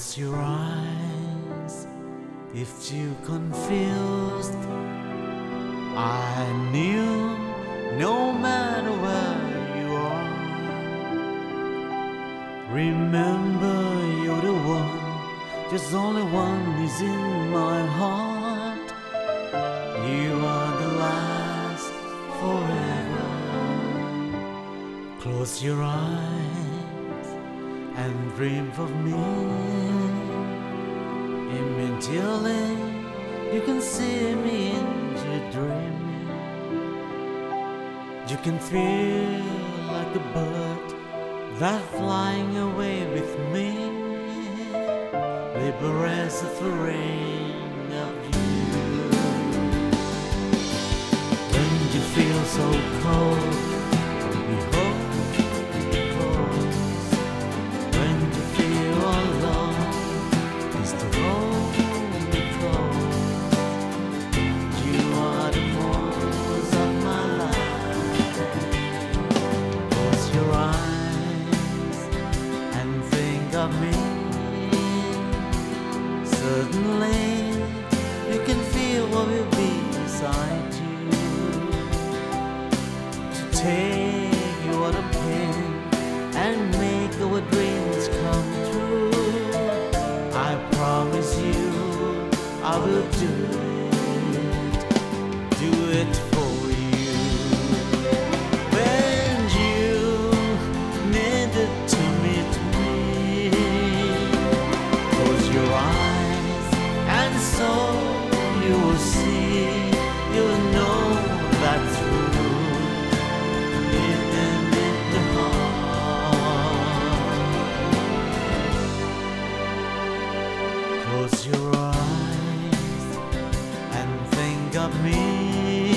Close your eyes if you are confused. I knew no matter where you are. Remember, you're the one, just only one is in my heart. You are the last forever. Close your eyes and dream of me. Immediately, you can see me in your dreaming. You can feel like a bird that flying away with me. Liberates the rain dreams come true. I promise you, I will do it, do it for you. When you needed to meet me, close your eyes and so you will see, think of me.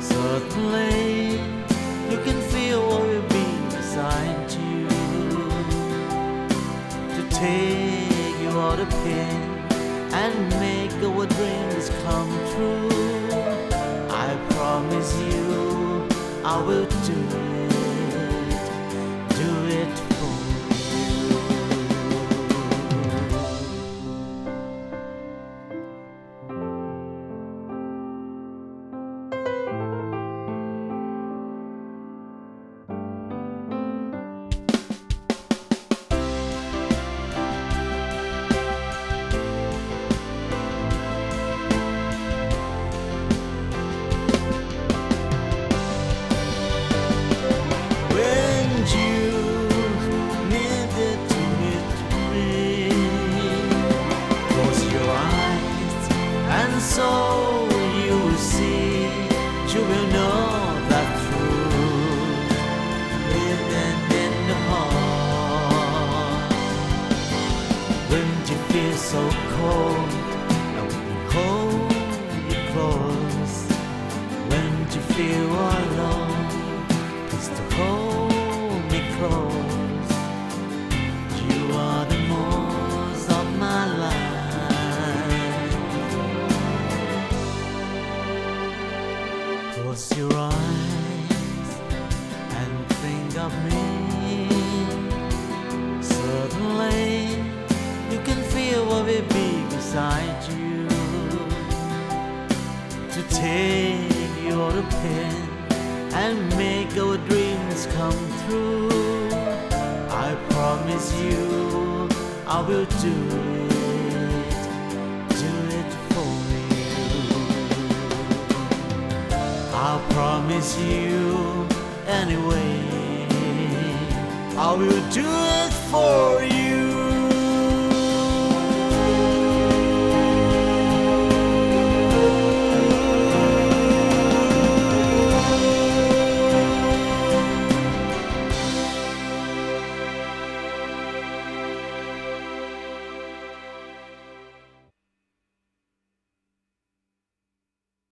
Suddenly, you can feel what will be beside you. To take you out of pain and make our dreams come true. I promise you, I will do and so you will see, you will know of me. Suddenly, you can feel what will be beside you to take your pen and make our dreams come true. I promise you, I will do it, do it for you. I promise you, anyway, I will do it for you.